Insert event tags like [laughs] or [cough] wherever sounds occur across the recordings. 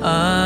I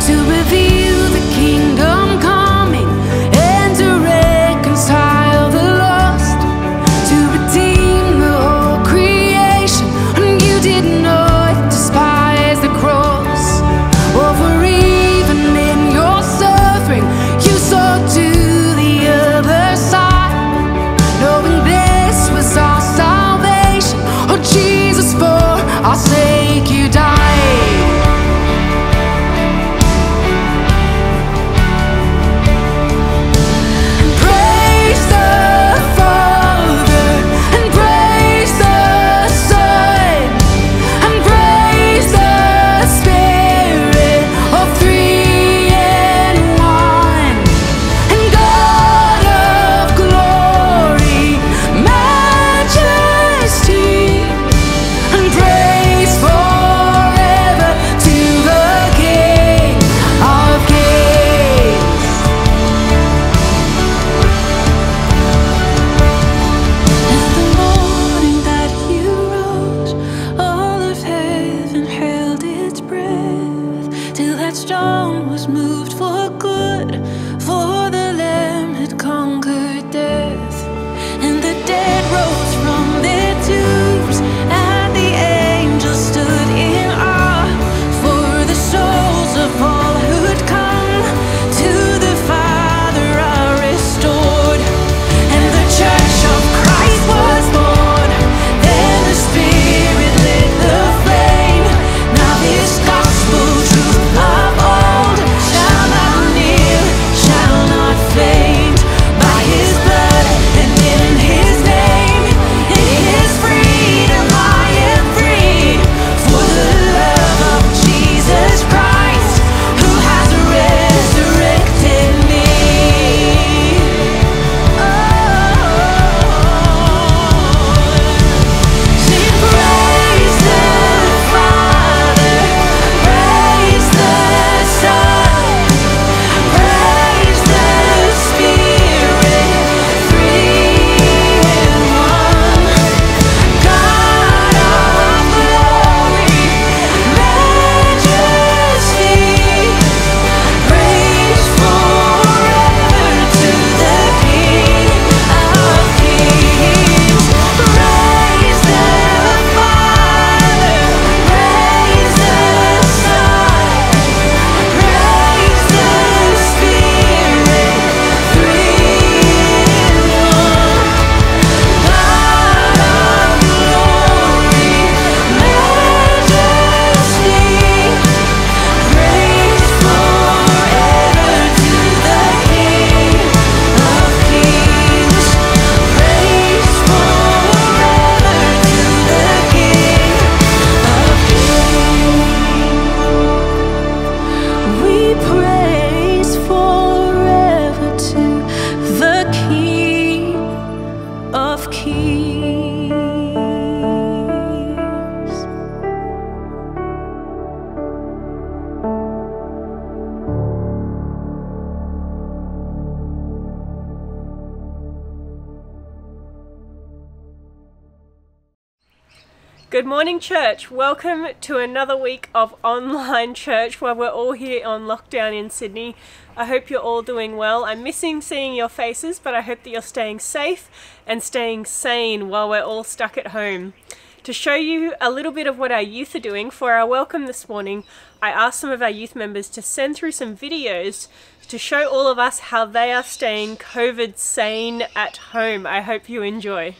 to reveal church. Welcome to another week of online church where we're all here on lockdown in Sydney. I hope you're all doing well. I'm missing seeing your faces, but I hope that you're staying safe and staying sane while we're all stuck at home. To show you a little bit of what our youth are doing for our welcome this morning, I asked some of our youth members to send through some videos to show all of us how they are staying COVID sane at home. I hope you enjoy.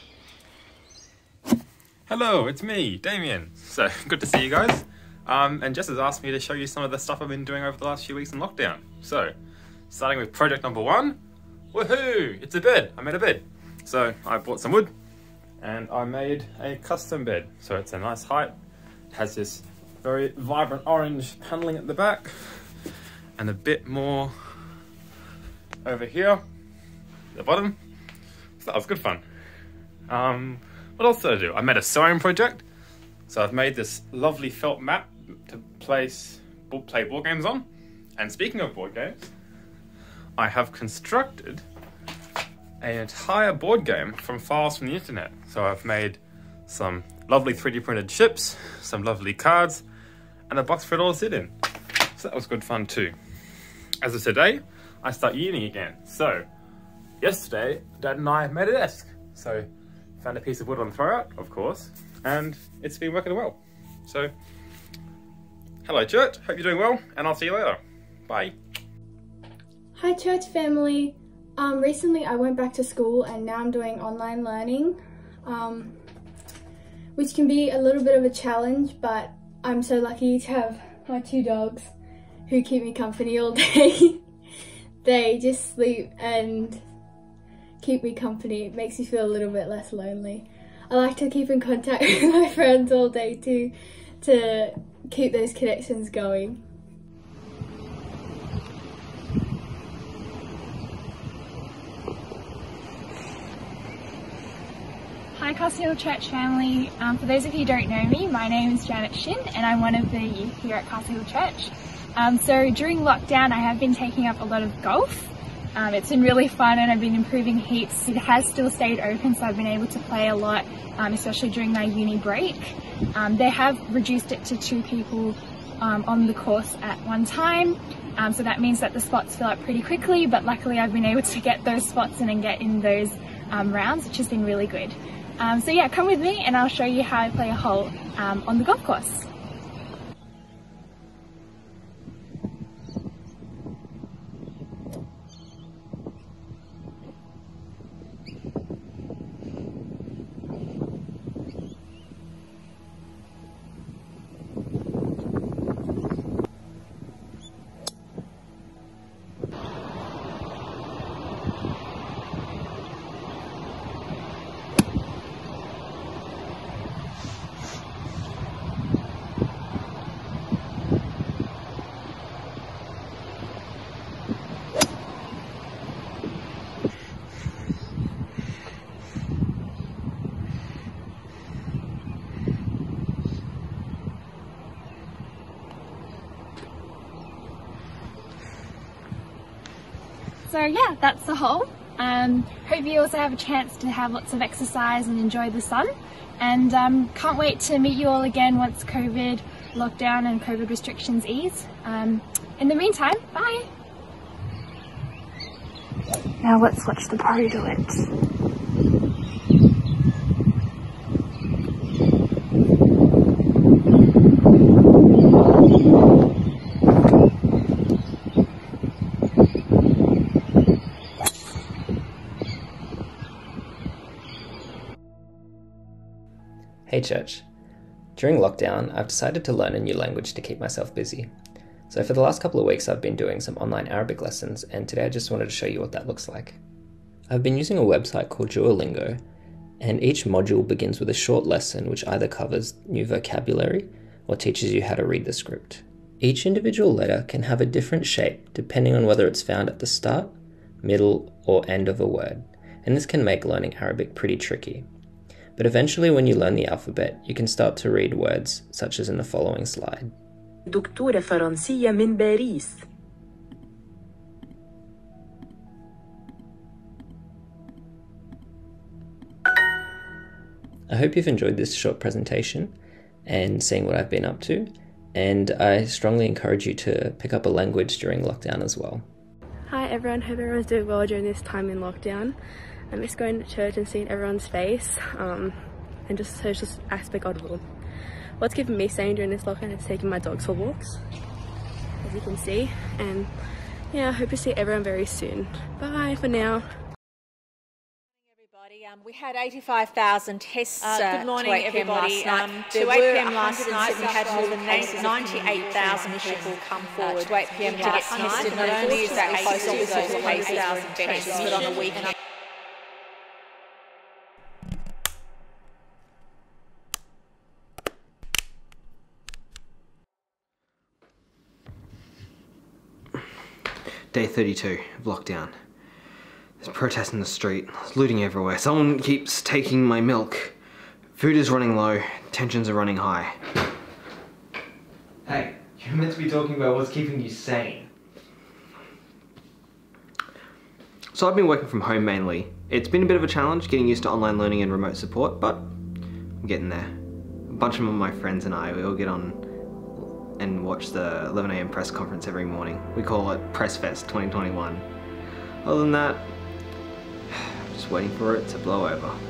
Hello, it's me, Damien. So, good to see you guys. Um, and Jess has asked me to show you some of the stuff I've been doing over the last few weeks in lockdown. So, starting with project number one, woohoo! It's a bed. I made a bed. So, I bought some wood and I made a custom bed. So, it's a nice height. It has this very vibrant orange paneling at the back and a bit more over here, the bottom. So that was good fun. Um, what else did I do? I made a sewing project. So I've made this lovely felt map to place play board games on. And speaking of board games, I have constructed an entire board game from files from the internet. So I've made some lovely 3D printed ships, some lovely cards, and a box for it all to sit in. So that was good fun too. As of today, I start uni again. So yesterday, Dad and I made a desk. So found a piece of wood on the throwout, of course, and it's been working well. So hello church, hope you're doing well, and I'll see you later. Bye. Hi church family. Um, recently I went back to school and now I'm doing online learning, um, which can be a little bit of a challenge, but I'm so lucky to have my two dogs who keep me company all [laughs] day. they just sleep and keep me company. It makes me feel a little bit less lonely. I like to keep in contact [laughs] with my friends all day too to keep those connections going. Hi Castle Hill Church family. Um, for those of you who don't know me, my name is Janet Shin and I'm one of the youth here at Castle Hill Church. Um, so during lockdown I have been taking up a lot of golf. Um, it's been really fun and I've been improving heaps. It has still stayed open so I've been able to play a lot, um, especially during my uni break. Um, they have reduced it to two people um, on the course at one time. Um, so that means that the spots fill up pretty quickly, but luckily I've been able to get those spots in and get in those um, rounds, which has been really good. So yeah, come with me and I'll show you how I play a hole on the golf course. So yeah, that's the hole. Um, hope you also have a chance to have lots of exercise and enjoy the sun. And um, can't wait to meet you all again once COVID lockdown and COVID restrictions ease. Um, in the meantime, bye. Now let's watch the party do it. Hey church. During lockdown, I've decided to learn a new language to keep myself busy. So for the last couple of weeks, I've been doing some online Arabic lessons, and today I just wanted to show you what that looks like. I've been using a website called Duolingo, and each module begins with a short lesson which either covers new vocabulary or teaches you how to read the script. Each individual letter can have a different shape depending on whether it's found at the start, middle, or end of a word, and this can make learning Arabic pretty tricky. But eventually, when you learn the alphabet, you can start to read words such as in the following slide. دكتورة فرنسية من باريس I hope you've enjoyed this short presentation and seeing what I've been up to, and I strongly encourage you to pick up a language during lockdown as well. Hi everyone, hope everyone's doing well during this time in lockdown. I miss going to church and seeing everyone's face um, and just social aspect of it all. What's keeping me sane during this lockdown is taking my dogs for walks, as you can see. And yeah, I hope to see everyone very soon. Bye for now. everybody. Um, we had 85,000 tests Uh, uh, good morning, to 8 p.m. everybody. last night. Um, There to 8 were p.m. last night, we had more than 98,000 people come forward to 8 p.m. to get last night. tested. Not only is that close Unfortunately, to those those cases were 1,000 but on the weekend. Day 32 of lockdown. There's protests in the street, there's looting everywhere. Someone keeps taking my milk. Food is running low, tensions are running high. Hey, you're meant to be talking about what's keeping you sane. So I've been working from home mainly. It's been a bit of a challenge getting used to online learning and remote support, but I'm getting there. A bunch of my friends and I, we all get on watch the 11am press conference every morning. We call it Press Fest 2021. Other than that, I'm [sighs] just waiting for it to blow over.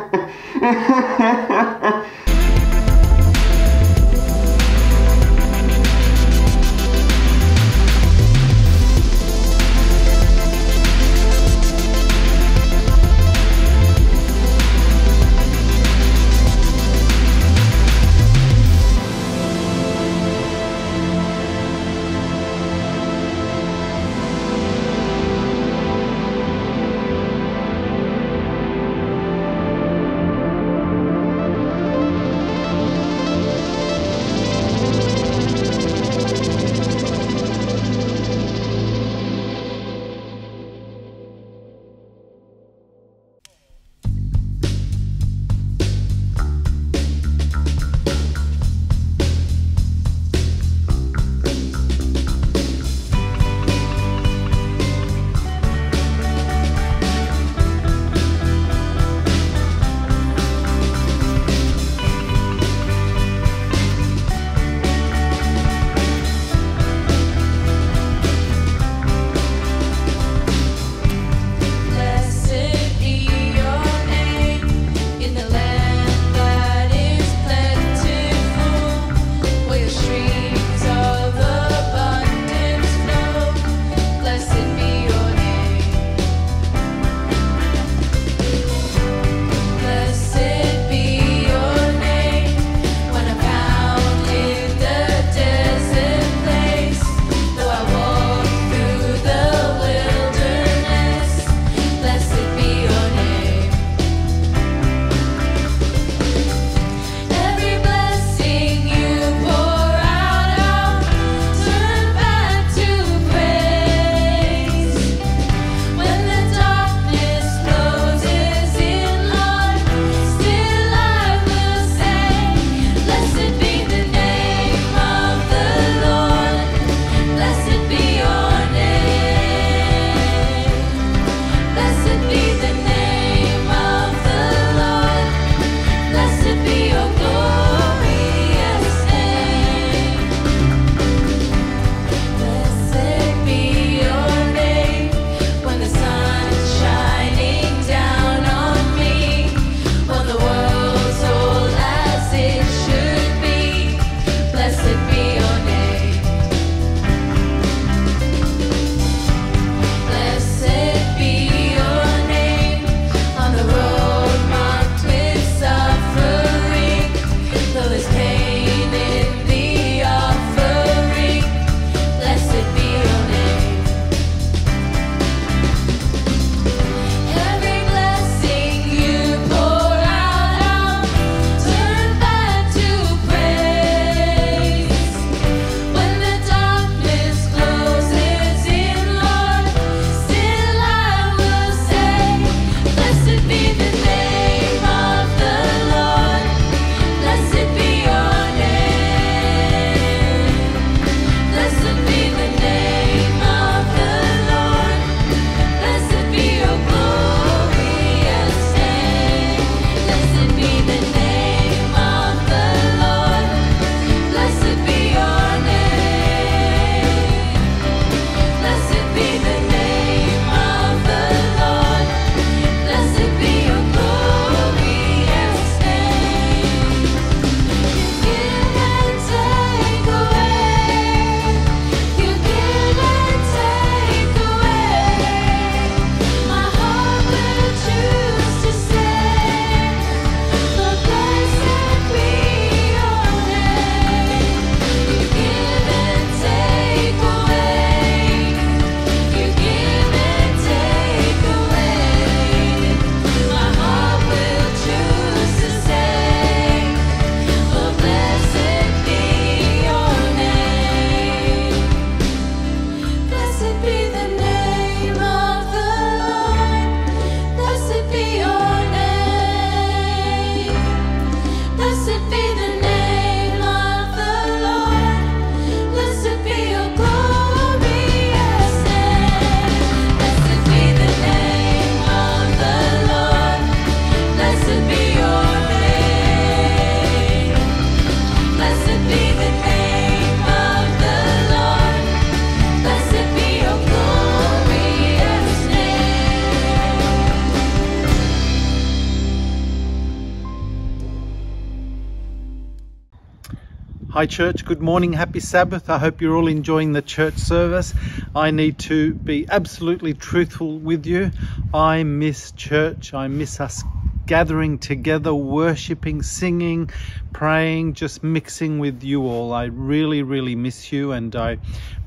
Hi, church. Good morning. Happy Sabbath. I hope you're all enjoying the church service. I need to be absolutely truthful with you. I miss church. I miss us gathering together, worshipping, singing, praying, just mixing with you all. I really, really miss you and I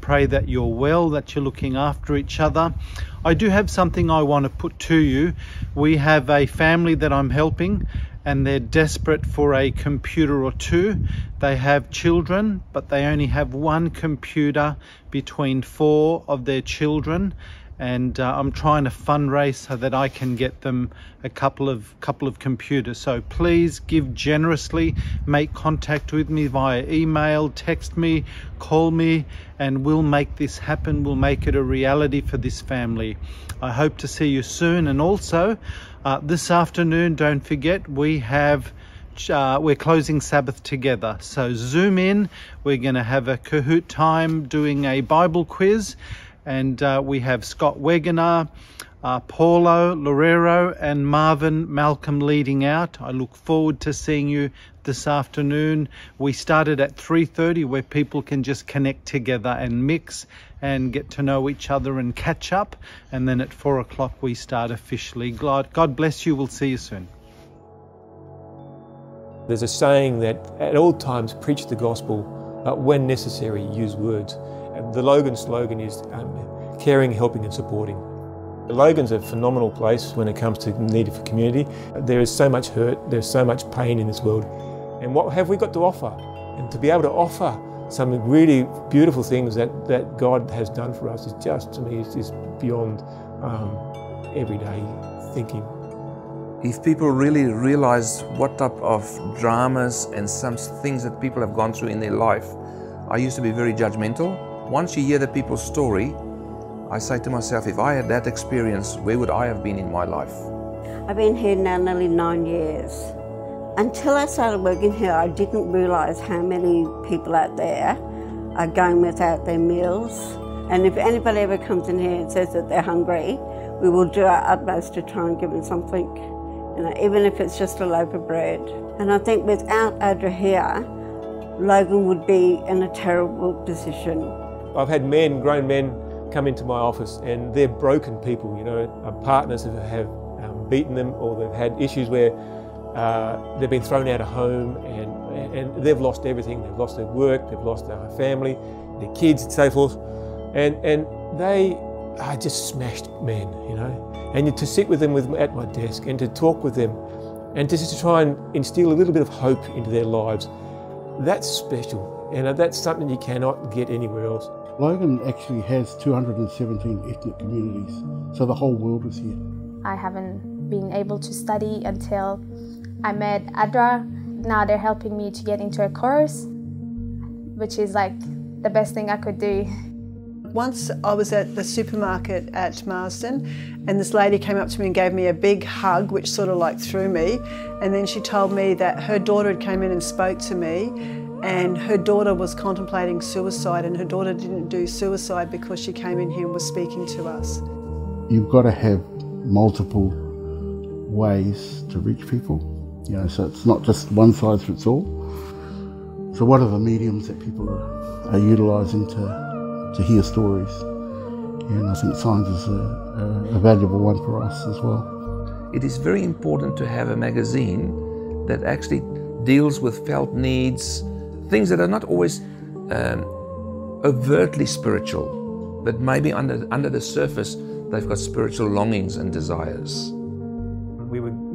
pray that you're well, that you're looking after each other. I do have something I want to put to you. We have a family that I'm helping and they're desperate for a computer or two. They have children, but they only have one computer between four of their children. And uh, I'm trying to fundraise so that I can get them a couple of couple of computers. So please give generously. Make contact with me via email, text me, call me, and we'll make this happen. We'll make it a reality for this family. I hope to see you soon. And also, uh, this afternoon, don't forget, we have uh, we're closing Sabbath together. So zoom in. We're going to have a Kahoot time doing a Bible quiz, and uh, we have Scott Wegener, uh, Paulo Lorero, and Marvin Malcolm leading out. I look forward to seeing you this afternoon. We started at 3:30, where people can just connect together and mix and get to know each other and catch up. And then at four o'clock we start officially. God, bless you. We'll see you soon. There's a saying that at all times preach the gospel, but when necessary use words. The Logan slogan is um, caring, helping and supporting. Logan's a phenomenal place when it comes to need for community. There is so much hurt, there's so much pain in this world. And what have we got to offer? And to be able to offer some really beautiful things that, that God has done for us is just, to me, is, is beyond um, everyday thinking. If people really realize what type of dramas and some things that people have gone through in their life, I used to be very judgmental. Once you hear the people's story, I say to myself, if I had that experience, where would I have been in my life? I've been here now nearly nine years. Until I started working here, I didn't realise how many people out there are going without their meals. And if anybody ever comes in here and says that they're hungry, we will do our utmost to try and give them something, you know, even if it's just a loaf of bread. And I think without ADRA here, Logan would be in a terrible position. I've had men, grown men, come into my office and they're broken people, you know, partners have um, beaten them or they've had issues where uh, they've been thrown out of home and, and they've lost everything. They've lost their work, they've lost their family, their kids and so forth. And, and they are just smashed men, you know. And to sit with them with, at my desk and to talk with them and just to try and instill a little bit of hope into their lives, that's special. And that's something you cannot get anywhere else. Logan actually has 217 ethnic communities, so the whole world is here. I haven't been able to study until I met ADRA. Now they're helping me to get into a course, which is like the best thing I could do. Once I was at the supermarket at Marsden and this lady came up to me and gave me a big hug which sort of like threw me and then she told me that her daughter had came in and spoke to me and her daughter was contemplating suicide and her daughter didn't do suicide because she came in here and was speaking to us. You've got to have multiple ways to reach people. You know, so it's not just one size fits all. So what are the mediums that people are, are utilising to, to hear stories? And I think Signs is a, a, a valuable one for us as well. It is very important to have a magazine that actually deals with felt needs, things that are not always um, overtly spiritual, but maybe under, under the surface they've got spiritual longings and desires.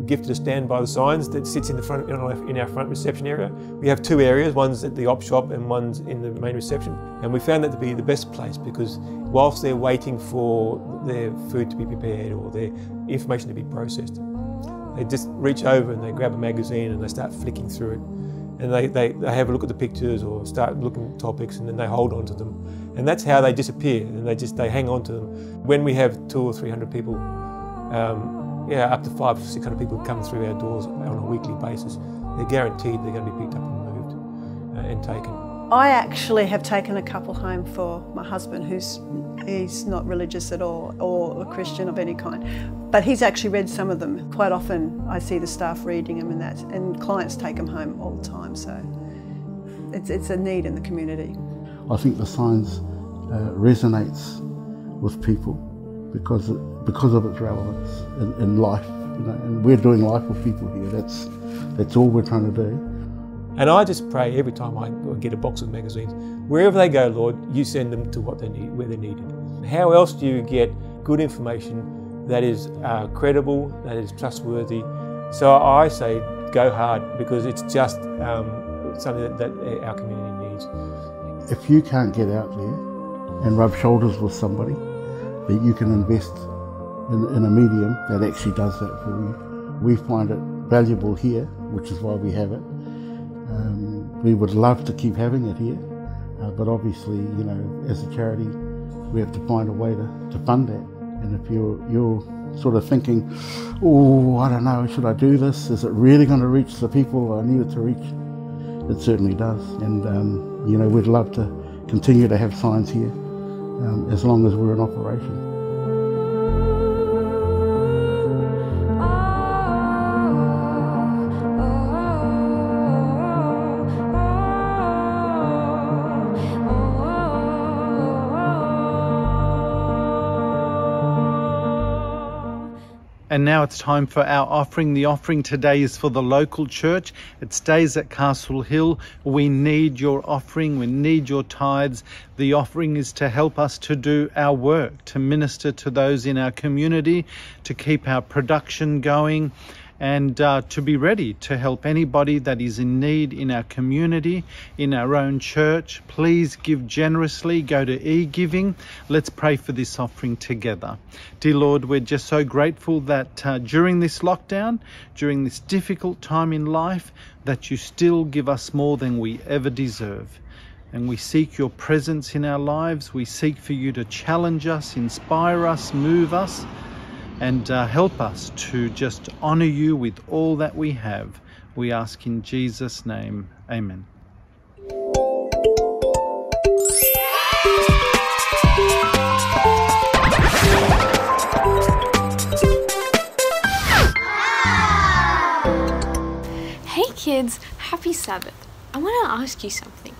Gifted a stand by the signs that sits in the front in our front reception area. We have two areas, one's at the op shop and one's in the main reception. And we found that to be the best place because whilst they're waiting for their food to be prepared or their information to be processed, they just reach over and they grab a magazine and they start flicking through it. And they, they, they have a look at the pictures or start looking at topics and then they hold on to them. And that's how they disappear and they just they hang on to them. When we have two or three hundred people um, yeah, up to five, six hundred people come through our doors on a weekly basis. They're guaranteed they're going to be picked up and moved uh, and taken. I actually have taken a couple home for my husband who's he's not religious at all or a Christian of any kind. But he's actually read some of them. Quite often I see the staff reading them and that and clients take them home all the time so it's, it's a need in the community. I think the signs uh, resonates with people because because of its relevance in, in life. You know, and we're doing life with people here. That's that's all we're trying to do. And I just pray every time I get a box of magazines, wherever they go, Lord, you send them to what they need, where they're needed. How else do you get good information that is uh, credible, that is trustworthy? So I say go hard because it's just um, something that, that our community needs. If you can't get out there and rub shoulders with somebody, that you can invest in, in a medium that actually does that for you. We find it valuable here, which is why we have it. Um, we would love to keep having it here, uh, but obviously, you know, as a charity, we have to find a way to, to fund that. And if you're, you're sort of thinking, oh, I don't know, should I do this? Is it really going to reach the people I need it to reach? It certainly does. And, um, you know, we'd love to continue to have signs here um, as long as we're in operation. And now it's time for our offering. The offering today is for the local church. It stays at Castle Hill. We need your offering. We need your tithes. The offering is to help us to do our work, to minister to those in our community, to keep our production going and uh, to be ready to help anybody that is in need in our community, in our own church. Please give generously. Go to e giving. Let's pray for this offering together. Dear Lord, we're just so grateful that uh, during this lockdown, during this difficult time in life, that you still give us more than we ever deserve and we seek your presence in our lives. We seek for you to challenge us, inspire us, move us and uh, help us to just honor you with all that we have. We ask in Jesus' name. Amen. Hey kids, happy Sabbath. I want to ask you something.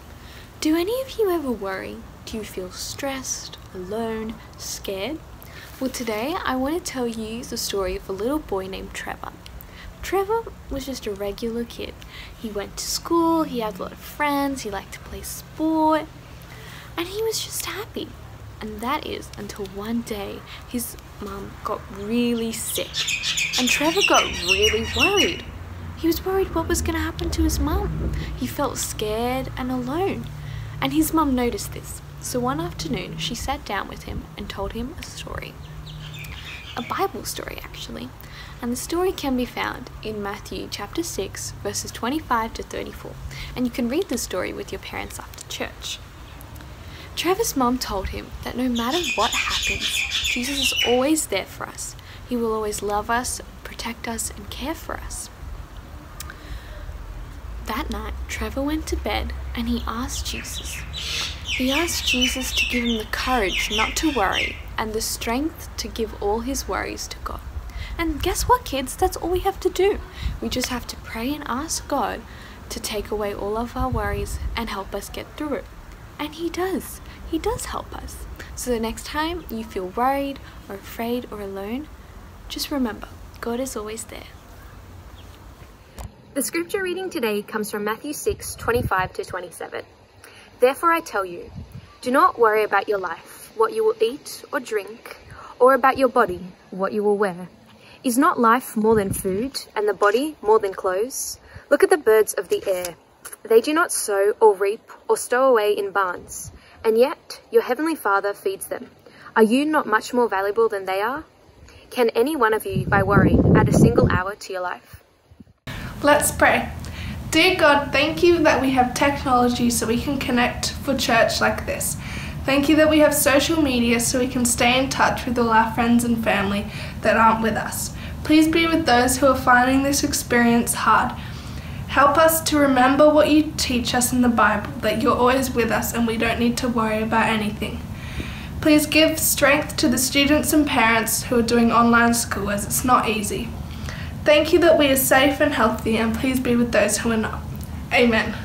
Do any of you ever worry? Do you feel stressed, alone, scared? Well, today I want to tell you the story of a little boy named Trevor. Trevor was just a regular kid. He went to school, he had a lot of friends, he liked to play sport, and he was just happy. And that is until one day his mum got really sick, and Trevor got really worried. He was worried what was going to happen to his mum. He felt scared and alone, and his mum noticed this. So one afternoon, she sat down with him and told him a story a Bible story actually, and the story can be found in Matthew chapter 6, verses 25 to 34, and you can read the story with your parents after church. Trevor's mom told him that no matter what happens, Jesus is always there for us. He will always love us, protect us, and care for us. That night, Trevor went to bed and he asked Jesus. He asked Jesus to give him the courage not to worry and the strength to give all his worries to God. And guess what, kids? That's all we have to do. We just have to pray and ask God to take away all of our worries and help us get through it. And He does. He does help us. So the next time you feel worried or afraid or alone, just remember God is always there. The scripture reading today comes from Matthew 6 25 to 27. Therefore, I tell you, do not worry about your life what you will eat or drink, or about your body, what you will wear. Is not life more than food, and the body more than clothes? Look at the birds of the air. They do not sow or reap or stow away in barns, and yet your heavenly Father feeds them. Are you not much more valuable than they are? Can any one of you, by worrying, add a single hour to your life? Let's pray. Dear God, thank you that we have technology so we can connect for church like this. Thank you that we have social media so we can stay in touch with all our friends and family that aren't with us. Please be with those who are finding this experience hard. Help us to remember what you teach us in the Bible, that you're always with us and we don't need to worry about anything. Please give strength to the students and parents who are doing online school as it's not easy. Thank you that we are safe and healthy and please be with those who are not. Amen.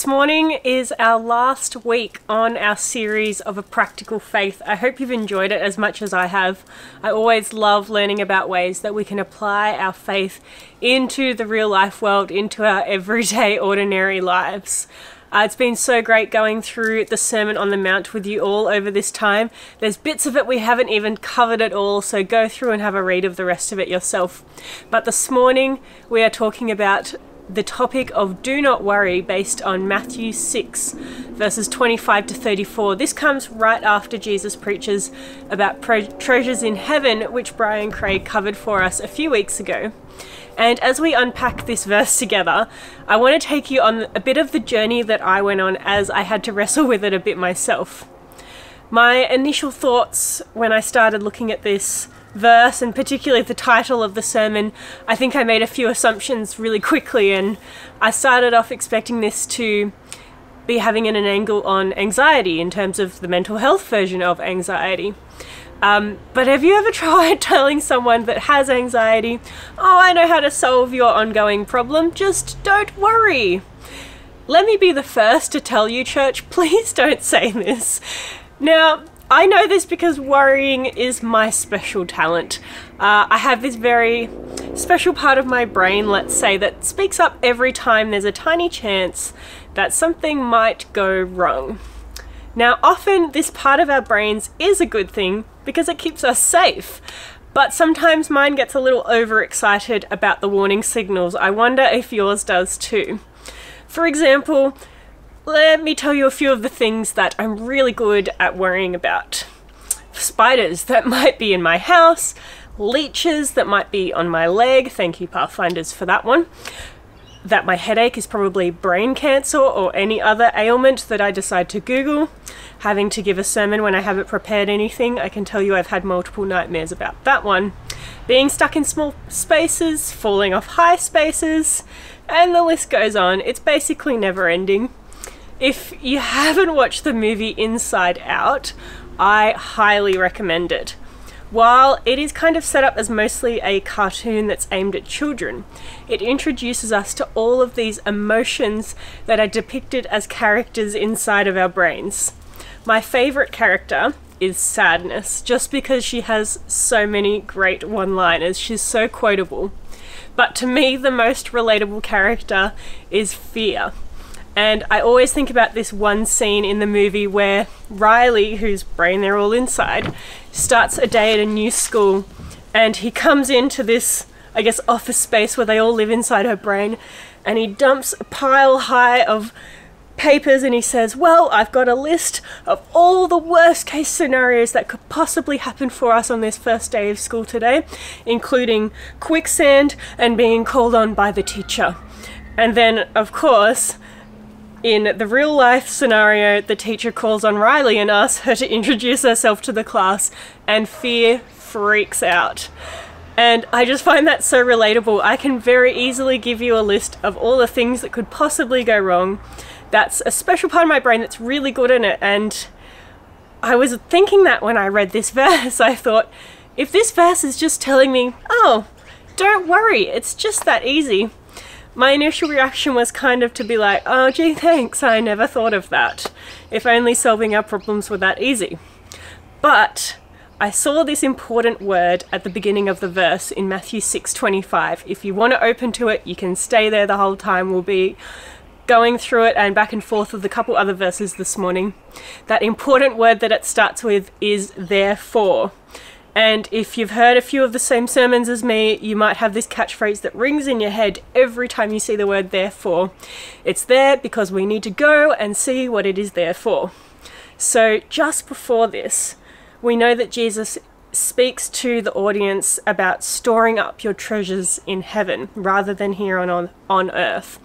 This morning is our last week on our series of a practical faith. I hope you've enjoyed it as much as I have. I always love learning about ways that we can apply our faith into the real life world, into our [laughs] everyday, ordinary lives. Uh, it's been so great going through the Sermon on the Mount with you all over this time. There's bits of it we haven't even covered at all, so go through and have a read of the rest of it yourself. But this morning we are talking about the topic of do not worry based on Matthew 6, verses 25 to 34. This comes right after Jesus preaches about treasures in heaven, which Brian Craig covered for us a few weeks ago. And as we unpack this verse together, I want to take you on a bit of the journey that I went on as I had to wrestle with it a bit myself. My initial thoughts when I started looking at this verse and particularly the title of the sermon, I think I made a few assumptions really quickly and I started off expecting this to be having an angle on anxiety in terms of the mental health version of anxiety. Um, but have you ever [laughs] tried telling someone that has anxiety, oh, I know how to solve your ongoing problem, just don't worry? Let me be the first to tell you, church, [laughs] please don't say this. Now, I know this because worrying is my special talent. Uh, I have this very special part of my brain, let's say, that speaks up every time there's a tiny chance that something might go wrong. Now, often this part of our brains is a good thing because it keeps us safe. But sometimes mine gets a little overexcited about the warning signals. I wonder if yours does too. For example, let me tell you a few of the things that I'm really good at worrying about. Spiders that might be in my house, leeches that might be on my leg, thank you Pathfinders for that one, that my headache is probably brain cancer or any other ailment that I decide to Google, having to give a sermon when I haven't prepared anything, I can tell you I've had multiple nightmares about that one, being stuck in small spaces, falling off high spaces, and the list goes on. It's basically never ending. If you haven't watched the movie Inside Out, I highly recommend it. While it is kind of set up as mostly a cartoon that's aimed at children, it introduces us to all of these emotions that are depicted as characters inside of our brains. My favourite character is Sadness, just because she has so many great one liners. She's so quotable. But to me, the most relatable character is Fear. And I always think about this one scene in the movie where Riley, whose brain they're all inside, starts a day at a new school and he comes into this, I guess, office space where they all live inside her brain and he dumps a pile high of papers and he says, Well, I've got a list of all the worst case scenarios that could possibly happen for us on this first day of school today, including quicksand and being called on by the teacher. And then, of course, in the real life scenario, the teacher calls on Riley and asks her to introduce herself to the class, and fear freaks out. And I just find that so relatable. I can very easily give you a list of all the things that could possibly go wrong. That's a special part of my brain that's really good in it. And I was thinking that when I read this [laughs] verse, I thought, if this verse is just telling me, oh, don't worry, it's just that easy, my initial reaction was kind of to be like, oh gee thanks, I never thought of that. If only solving our problems were that easy. But I saw this important word at the beginning of the verse in Matthew 6:25. If you want to open to it, you can stay there the whole time. We'll be going through it and back and forth with a couple other verses this morning. That important word that it starts with is therefore. And if you've heard a few of the same sermons as me, you might have this catchphrase that rings in your head every time you see the word therefore. It's there because we need to go and see what it is there for. So, just before this, we know that Jesus speaks to the audience about storing up your treasures in heaven rather than here on, on, on earth.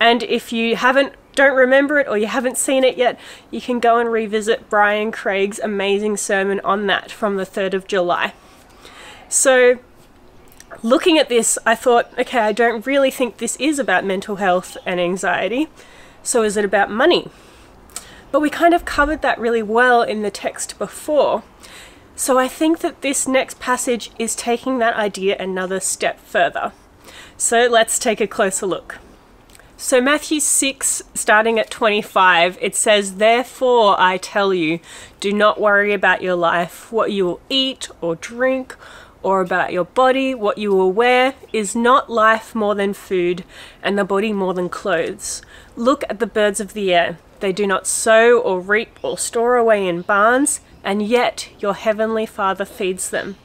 And if you haven't don't remember it or you haven't seen it yet, you can go and revisit Brian Craig's amazing sermon on that from the 3rd of July. So, looking at this, I thought, okay, I don't really think this is about mental health and anxiety. So, is it about money? But we kind of covered that really well in the text before. So, I think that this next passage is taking that idea another step further. So, let's take a closer look. So, Matthew 6, starting at 25, it says, Therefore I tell you, do not worry about your life, what you will eat or drink, or about your body, what you will wear. Is not life more than food, and the body more than clothes? Look at the birds of the air. They do not sow or reap or store away in barns, and yet your heavenly Father feeds them.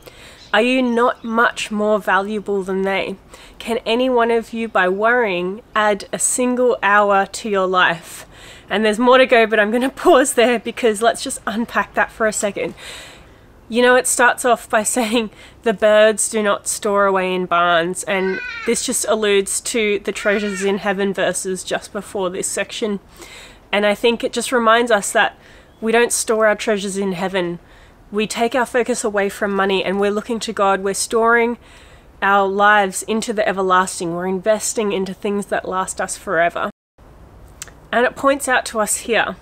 Are you not much more valuable than they? Can any one of you, by worrying, add a single hour to your life? And there's more to go, but I'm going [laughs] to pause there because let's just unpack that for a second. You know, it starts off by [laughs] saying the birds do not store away in barns, and this just alludes to the treasures in heaven verses just before this section. And I think it just reminds us that we don't store our treasures in heaven. We take our focus away from money and we're looking to God. We're storing our lives into the everlasting. We're investing into things that last us forever. And it points out to us here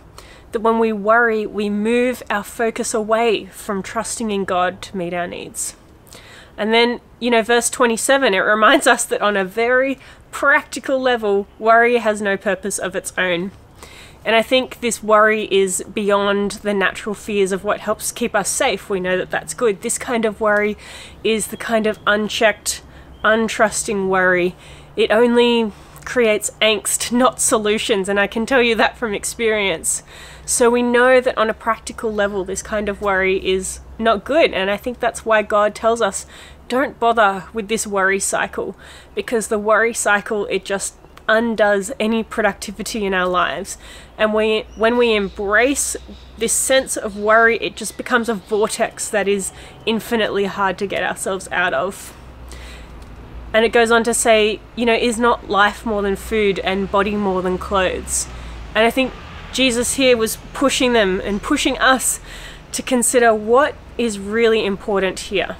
that when we worry, we move our focus away from trusting in God to meet our needs. And then, you know, verse 27, it reminds us that on a very practical level, worry has no purpose of its own. And I think this worry is beyond the natural fears of what helps keep us safe. We know that that's good. This kind of worry is the kind of unchecked, untrusting worry. It only creates angst, not solutions, and I can tell you that from experience. So we know that on a practical level, this kind of worry is not good, and I think that's why God tells us don't bother with this worry cycle because the worry cycle it just undoes any productivity in our lives. And we, when we embrace this sense of worry, it just becomes a vortex that is infinitely hard to get ourselves out of. And it goes on to say, you know, is not life more than food and body more than clothes? And I think Jesus here was pushing them and pushing us to consider what is really important here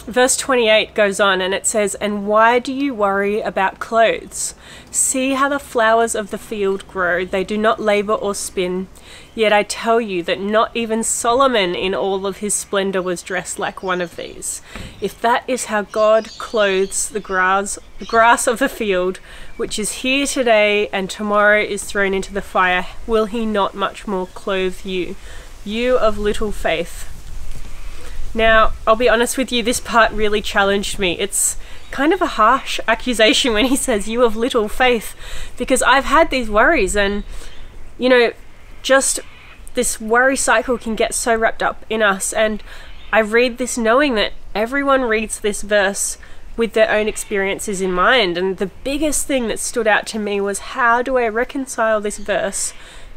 verse 28 goes on and it says, And why do you worry about clothes? See how the flowers of the field grow. They do not labor or spin. Yet I tell you that not even Solomon in all of his splendor was dressed like one of these. If that is how God clothes the grass, the grass of the field, which is here today and tomorrow is thrown into the fire, will he not much more clothe you? You of little faith. Now, I'll be honest with you, this part really challenged me. It's kind of a harsh [laughs] accusation when he says, You have little faith, because I've had these worries, and, you know, just this worry cycle can get so wrapped up in us. And I read this knowing that everyone reads this verse with their own experiences in mind. And the biggest thing that stood out to me was how do I reconcile this verse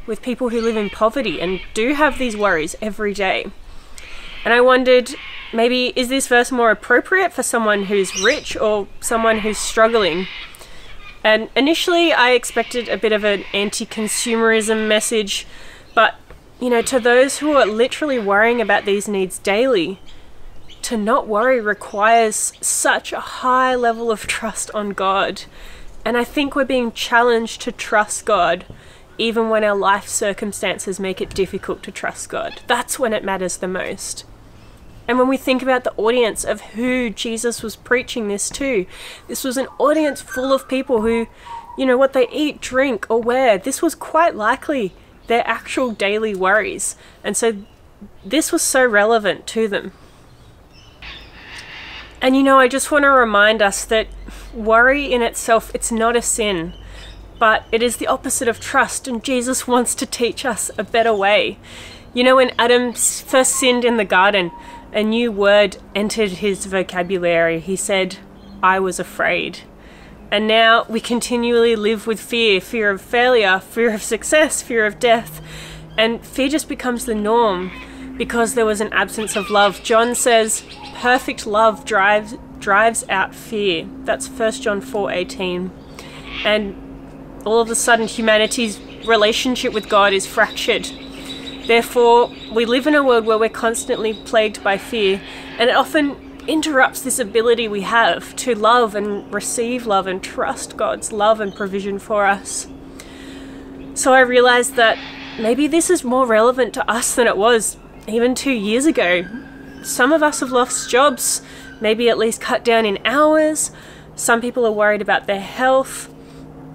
with people who live in poverty and do have these worries every day? And I wondered maybe is this verse more appropriate for someone who's rich or someone who's struggling? And initially, I expected a bit of an anti consumerism message, but you know, to those who are literally worrying about these needs daily, to not worry requires such a high level of trust on God. And I think we're being challenged to trust God even when our life circumstances make it difficult to trust God. That's when it matters the most. And when we think about the audience of who Jesus was preaching this to, this was an audience full of people who, you know, what they eat, drink, or wear. This was quite likely their actual daily worries. And so this was so relevant to them. And you know, I just want to remind us that worry in itself, it's not a sin, but it is the opposite of trust, and Jesus wants to teach us a better way. You know, when Adam first sinned in the garden, a new word entered his vocabulary. He said, I was afraid. And now we continually live with fear fear of failure, fear of success, fear of death. And fear just becomes the norm because there was an absence of love. John says, perfect love drives drives out fear. That's 1 John 4:18. And all of a sudden humanity's relationship with God is fractured Therefore, we live in a world where we're constantly plagued by fear, and it often interrupts this ability we have to love and receive love and trust God's love and provision for us. So I realized that maybe this is more relevant to us than it was even two years ago. Some of us have lost jobs, maybe at least cut down in hours. Some people are worried about their health,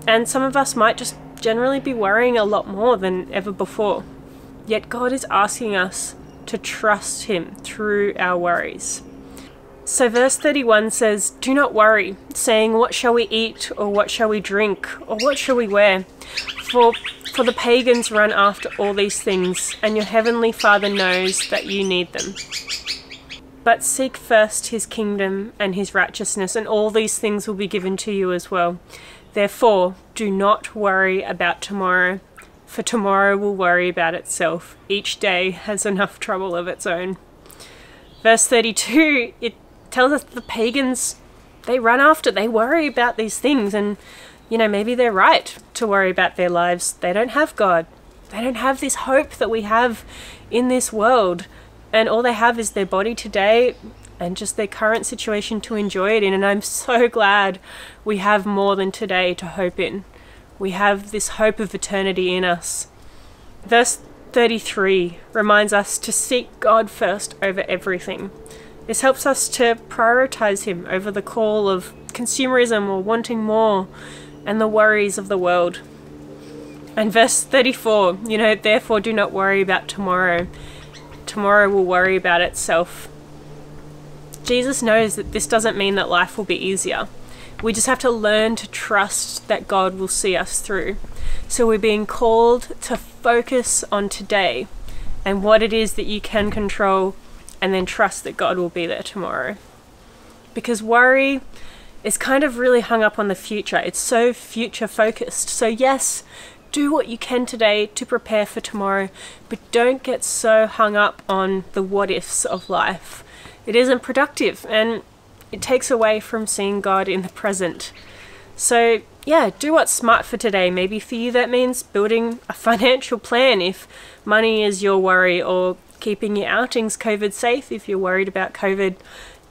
and some of us might just generally be worrying a lot more than ever before. Yet God is asking us to trust Him through our worries. So, verse 31 says, Do not worry, saying, What shall we eat, or what shall we drink, or what shall we wear? For, for the pagans run after all these things, and your heavenly Father knows that you need them. But seek first his kingdom and his righteousness, and all these things will be given to you as well. Therefore, do not worry about tomorrow for tomorrow will worry about itself. Each day has enough trouble of its own. Verse 32, it tells us the pagans, they run after, they worry about these things, and, you know, maybe they're right to worry about their lives. They don't have God. They don't have this hope that we have in this world. And all they have is their body today and just their current situation to enjoy it in. And I'm so glad we have more than today to hope in. We have this hope of eternity in us. Verse 33 reminds us to seek God first over everything. This helps us to prioritize Him over the call of consumerism or wanting more and the worries of the world. And verse 34, you know, therefore do not worry about tomorrow. Tomorrow will worry about itself. Jesus knows that this doesn't mean that life will be easier. We just have to learn to trust that God will see us through. So we're being called to focus on today and what it is that you can control and then trust that God will be there tomorrow. Because worry is kind of really hung up on the future. It's so future focused. So, yes, do what you can today to prepare for tomorrow, but don't get so hung up on the what ifs of life. It isn't productive and it takes away from seeing God in the present. So, yeah, do what's smart for today. Maybe for you that means building a [laughs] financial plan if money is your worry, or keeping your outings COVID safe if you're worried about COVID,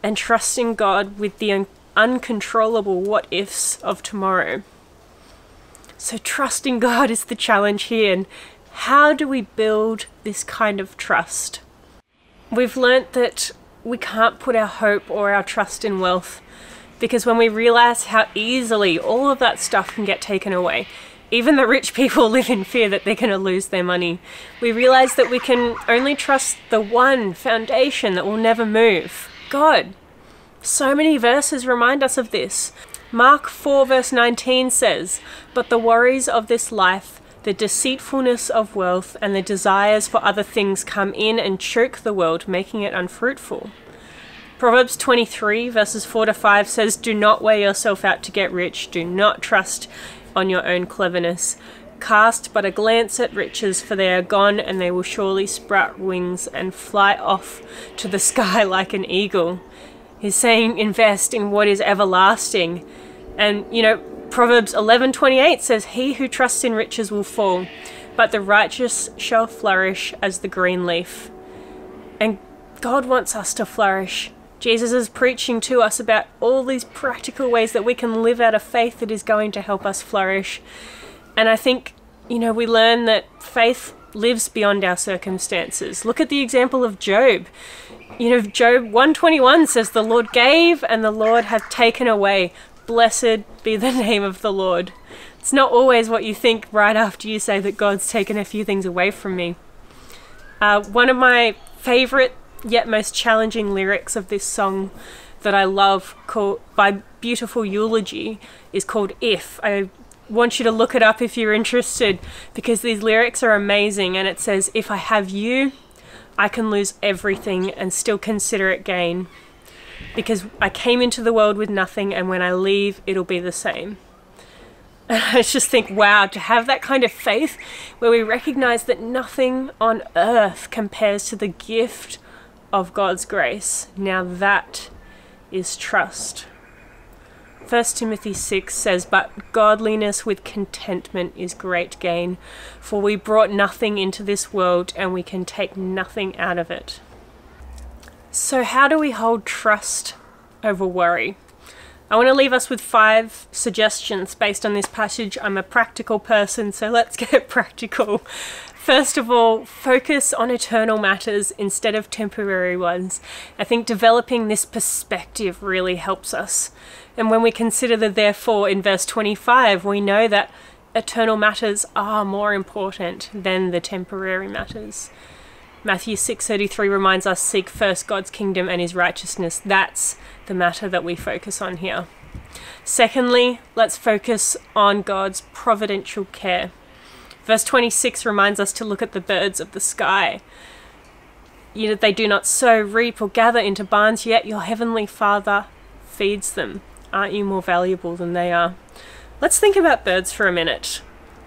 and trusting God with the un- uncontrollable what ifs of tomorrow. So, trusting God is the challenge here. And how do we build this kind of trust? We've learnt that we can't put our hope or our trust in wealth because when we realize how easily all of that stuff can get taken away, even the rich people [laughs] live in fear that they're going to lose their money. We realize that we can only trust the one foundation that will never move God. So many verses remind us of this. Mark 4, verse 19 says, But the worries of this life, the deceitfulness of wealth, and the desires for other things come in and choke the world, making it unfruitful. Proverbs 23, verses 4 to 5 says, Do not wear yourself out to get rich, do not trust on your own cleverness. Cast but a glance at riches, for they are gone, and they will surely sprout wings and fly off to the [laughs] sky like an eagle. He's saying invest in what is everlasting. And you know, Proverbs 11:28 says he who trusts in riches will fall, but the righteous shall flourish as the green leaf. And God wants us to flourish. Jesus is preaching to us about all these practical ways that we can live out a faith that is going to help us flourish. And I think, you know, we learn that faith lives beyond our circumstances. Look at the example of Job. You know, Job 121 says, The Lord gave and the Lord hath taken away. Blessed be the [laughs] name of the Lord. It's not always what you think right after you say that God's taken a few things away from me. Uh, one of my favorite yet most challenging lyrics of this song that I love called by Beautiful Eulogy is called If. I want you to look it up if you're interested because these lyrics are amazing and it says if I have you I can lose everything and still consider it gain because I came into the world with nothing and when I leave it'll be the same. [laughs] I just think, wow, to have that kind of faith where we recognize that nothing on earth compares to the gift of God's grace. Now that is trust. 1 Timothy 6 says, But godliness with contentment is great gain, for we brought nothing into this world and we can take nothing out of it. So, how do we hold trust over worry? I want to leave us with five suggestions based on this passage. I'm a practical person, so let's [laughs] get practical. First of all, focus on eternal matters instead of temporary ones. I think developing this perspective really helps us. And when we consider the therefore in verse 25, we know that eternal matters are more important than the temporary matters. Matthew 6:33 reminds us seek first God's kingdom and his righteousness. That's the matter that we focus on here. Secondly, let's focus on God's providential care. Verse 26 reminds us to look at the birds of the sky. You know, they do not sow, reap, or gather into barns, yet your heavenly Father feeds them. Aren't you more valuable than they are? Let's think about birds for a minute.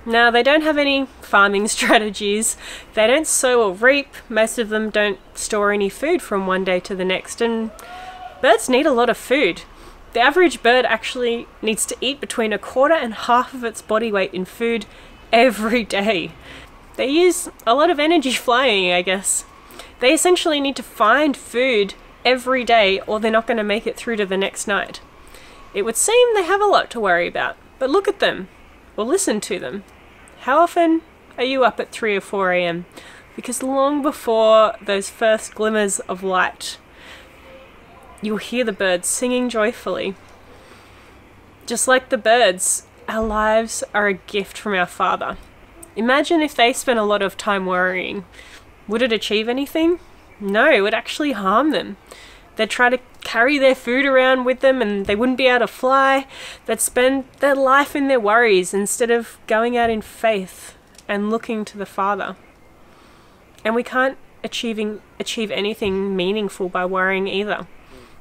Now, they don't have any farming [laughs] strategies. They don't sow or reap. Most of them don't store any food from one day to the next. And birds need a lot of food. The average bird actually needs to eat between a quarter and half of its body weight in food every day. they use a lot of energy flying, I guess. They essentially need to find food every day or they're not going to make it through to the next night. It would seem they have a lot to worry about, but look at them, or listen to them. How often are you up at 3 or 4 am? Because long before those first glimmers of light, you'll hear the birds singing joyfully. Just like the birds, our lives are a gift from our Father. Imagine if they spent a lot of time worrying. Would it achieve anything? No, it would actually harm them. They'd try to carry their food around with them and they wouldn't be able to fly. They'd spend their life in their worries instead of going out in faith and looking to the Father. And we can't achieving achieve anything meaningful by worrying either.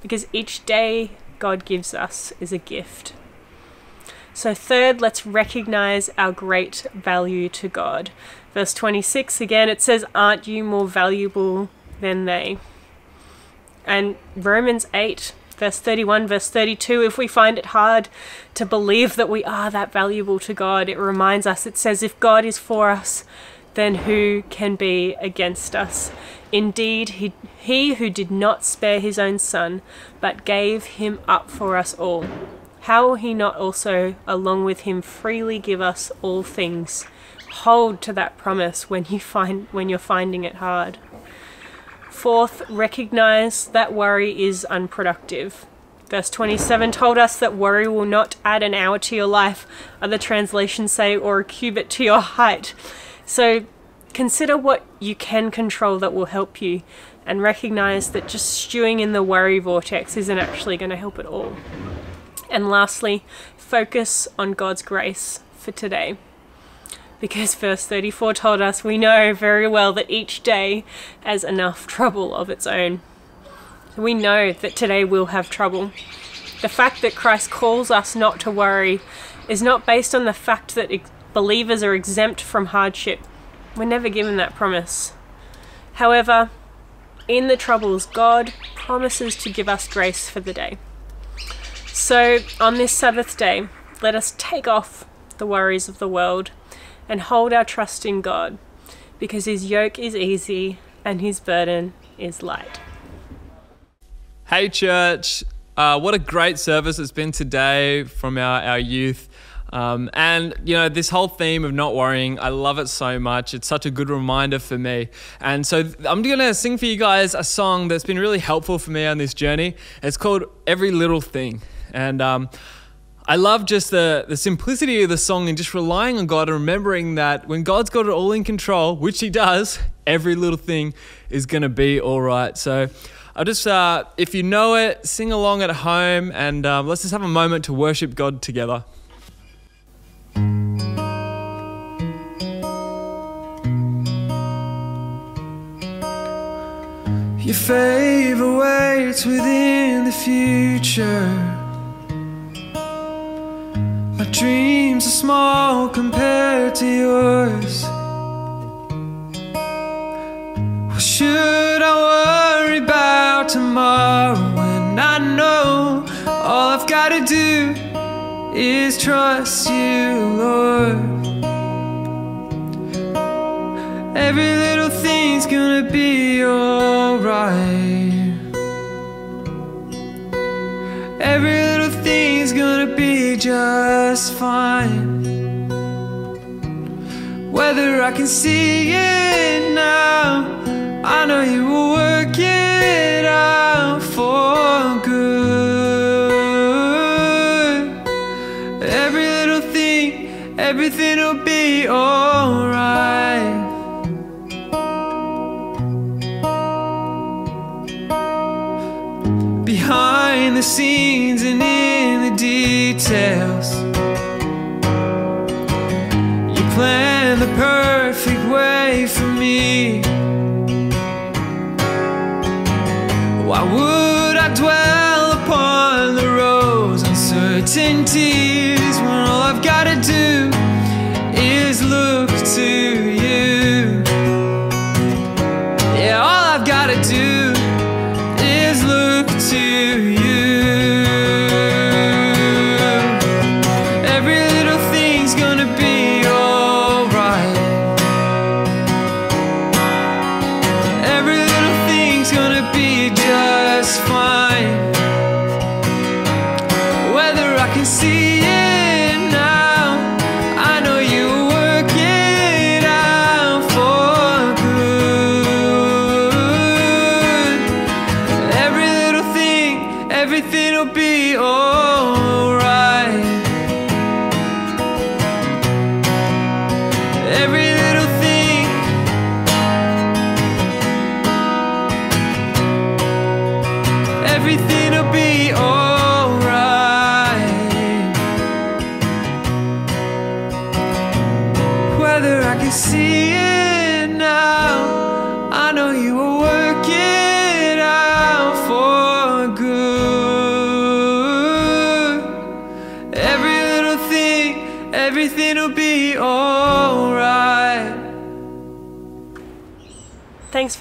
Because each day God gives us is a gift. So, third, let's recognize our great value to God. Verse 26 again, it says, Aren't you more valuable than they? And Romans 8, verse 31, verse 32, if we find it hard to believe that we are that valuable to God, it reminds us, it says, If God is for us, then who can be against us? Indeed, he, he who did not spare his own son, but gave him up for us all how will he not also, along with him, freely give us all things? Hold to that promise when you find when you're finding it hard. Fourth, recognize that worry is unproductive. Verse 27 told us that worry will not add an hour to your life, other translations say, or a cubit to your height. So consider what you can control that will help you, and recognize that just stewing in the worry vortex isn't actually going to help at all. And lastly, focus on God's grace for today. Because verse 34 told us we know very well that each day has enough trouble of its own. We know that today we'll have trouble. The fact that Christ calls us not to worry is not based on the fact that believers are exempt from hardship. We're never given that promise. However, in the troubles, God promises to give us grace for the day. So, on this Sabbath day, let us take off the worries of the world and hold our trust in God, because His yoke is easy and His burden is light. Hey, church. Uh, what a great service it's been today from our, our youth. Um, and, you know, this whole theme of not worrying, I love it so much. It's such a good reminder for me. And so I'm going to sing for you guys a song that's been really helpful for me on this journey. It's called Every Little Thing. And um, I love just the, the simplicity of the song and just relying on God and remembering that when God's got it all in control, which He does, [laughs] every little thing is going to be all right. So I'll just, uh, if you know it, sing along at home and um, let's just have a moment to worship God together. Your favor waits within the future. Dreams are small compared to yours. Well, should I worry about tomorrow when I know all I've got to do is trust you, Lord? Every little thing's gonna be alright. Every just fine. Whether I can see it now, I know you will work it out for good. Every little thing, everything will be alright.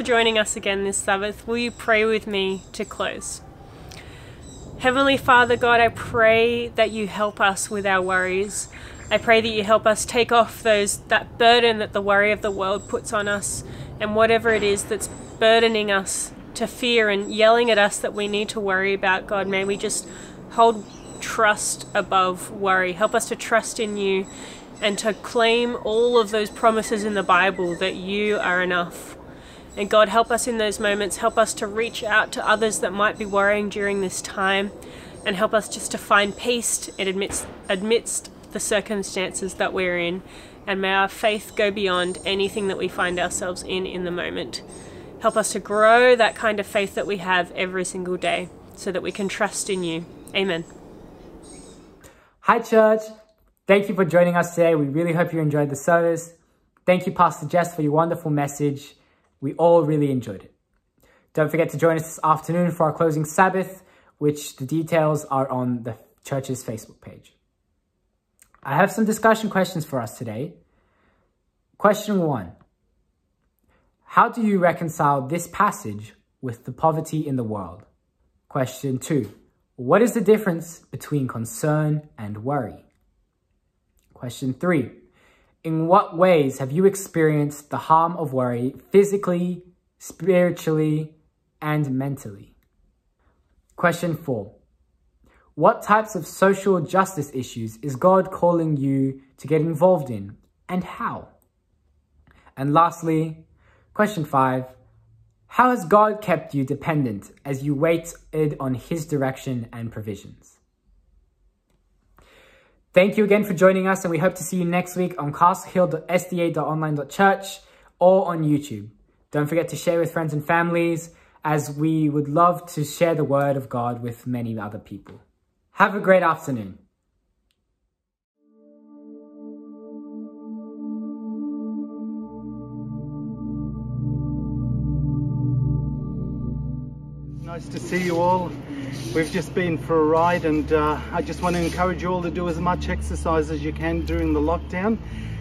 Joining us again this Sabbath. Will you pray with me to close? Heavenly Father God, I pray that you help us with our worries. I pray that you help us take off those that burden that the worry of the world puts on us and whatever it is that's burdening us to fear and yelling at us that we need to worry about, God, may we just hold trust above worry. Help us to trust in you and to claim all of those promises in the Bible that you are enough. And God, help us in those moments. Help us to reach out to others that might be worrying during this time. And help us just to find peace amidst, amidst the circumstances that we're in. And may our faith go beyond anything that we find ourselves in in the moment. Help us to grow that kind of faith that we have every single day so that we can trust in you. Amen. Hi, church. Thank you for joining us today. We really hope you enjoyed the service. Thank you, Pastor Jess, for your wonderful message. We all really enjoyed it. Don't forget to join us this afternoon for our closing Sabbath, which the details are on the church's Facebook page. I have some discussion questions for us today. Question one How do you reconcile this passage with the poverty in the world? Question two What is the difference between concern and worry? Question three In what ways have you experienced the harm of worry physically, spiritually, and mentally? Question four What types of social justice issues is God calling you to get involved in, and how? And lastly, question five How has God kept you dependent as you waited on His direction and provisions? Thank you again for joining us, and we hope to see you next week on castlehill.sda.online.church or on YouTube. Don't forget to share with friends and families, as we would love to share the word of God with many other people. Have a great afternoon. Nice to see you all. We've just been for a ride and uh, I just want to encourage you all to do as much exercise as you can during the lockdown.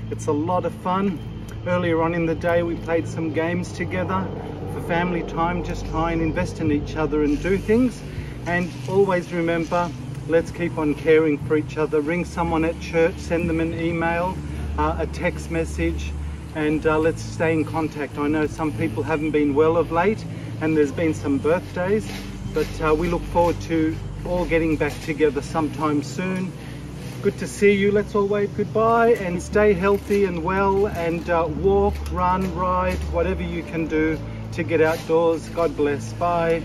It's a lot of fun. Earlier on in the day we played some games together for family time, just try and invest in each other and do things. And always remember, let's keep on caring for each other. Ring someone at church, send them an email, uh, a text message, and uh, let's stay in contact. I know some people haven't been well of late and there's been some birthdays, but uh, we look forward to all getting back together sometime soon. Good to see you. Let's all wave goodbye and stay healthy and well and uh, walk, run, ride, whatever you can do to get outdoors. God bless. Bye.